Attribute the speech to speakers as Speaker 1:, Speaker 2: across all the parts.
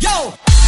Speaker 1: Yo!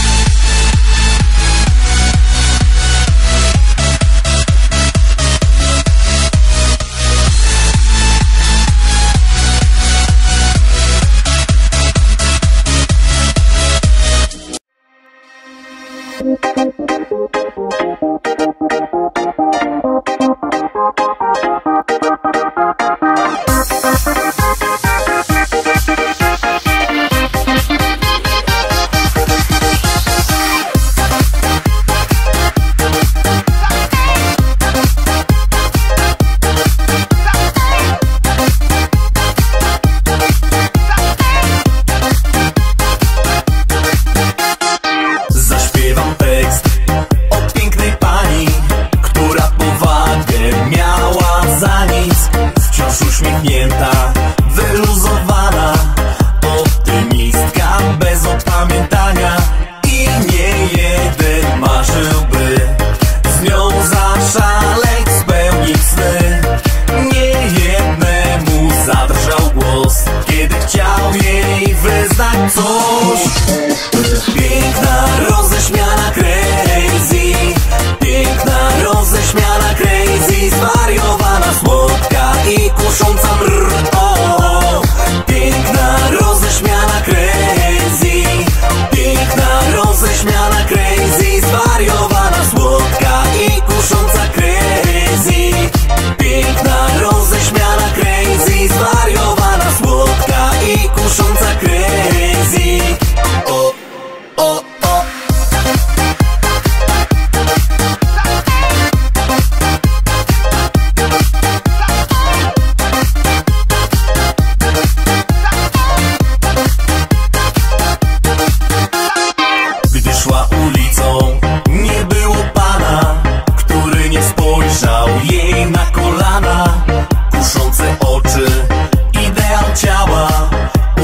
Speaker 1: Uśmiechnięta, wyluzowana Optymistka bez opamiętania I nie jeden marzyłby. Z nią zaszaleć, spełnić sny Nie jednemu zadrżał głos Kiedy chciał jej wyznać coś szła ulicą, nie było pana, który nie spojrzał jej na kolana. Kuszące oczy, ideał ciała,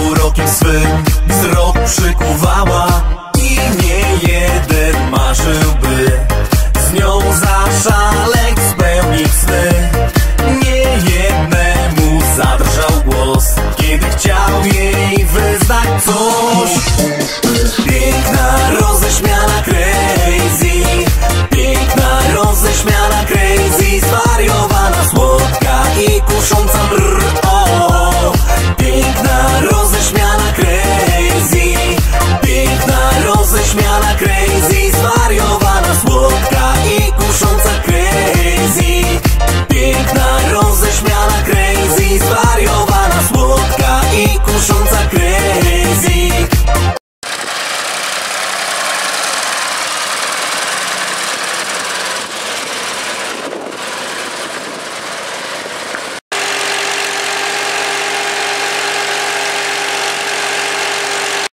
Speaker 1: urokiem swym wzrok przykuwała. I nie jeden marzyłby z nią zaszaleć, spełnić sny. Nie jednemu zadrżał głos, kiedy chciał jej wyznać coś. Piękna roześmiała